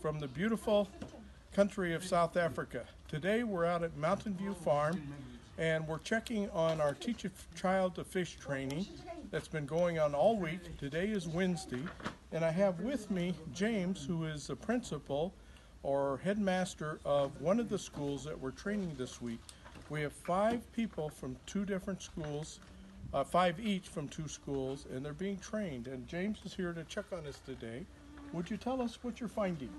from the beautiful country of South Africa. Today we're out at Mountain View Farm and we're checking on our Teach a Child to Fish training that's been going on all week. Today is Wednesday and I have with me James who is the principal or headmaster of one of the schools that we're training this week. We have five people from two different schools, uh, five each from two schools, and they're being trained. And James is here to check on us today. Would you tell us what you're finding?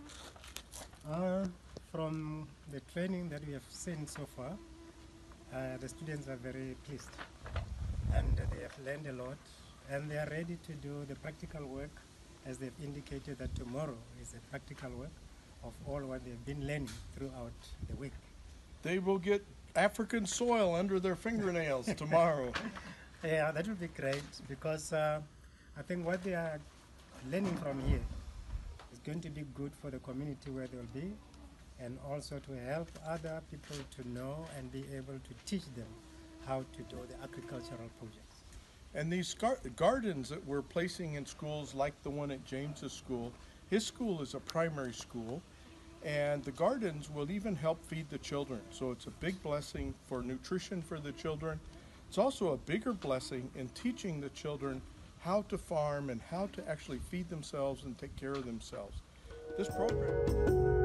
Uh, from the training that we have seen so far, uh, the students are very pleased and they have learned a lot and they are ready to do the practical work as they've indicated that tomorrow is a practical work of all what they've been learning throughout the week. They will get African soil under their fingernails tomorrow. Yeah, that would be great because uh, I think what they are learning from here is going to be good for the community where they'll be and also to help other people to know and be able to teach them how to do the agricultural projects. And these gar- gardens that we're placing in schools like the one at James's school, his school is a primary school, and the gardens will even help feed the children. So it's a big blessing for nutrition for the children. It's also a bigger blessing in teaching the children how to farm and how to actually feed themselves and take care of themselves. This program.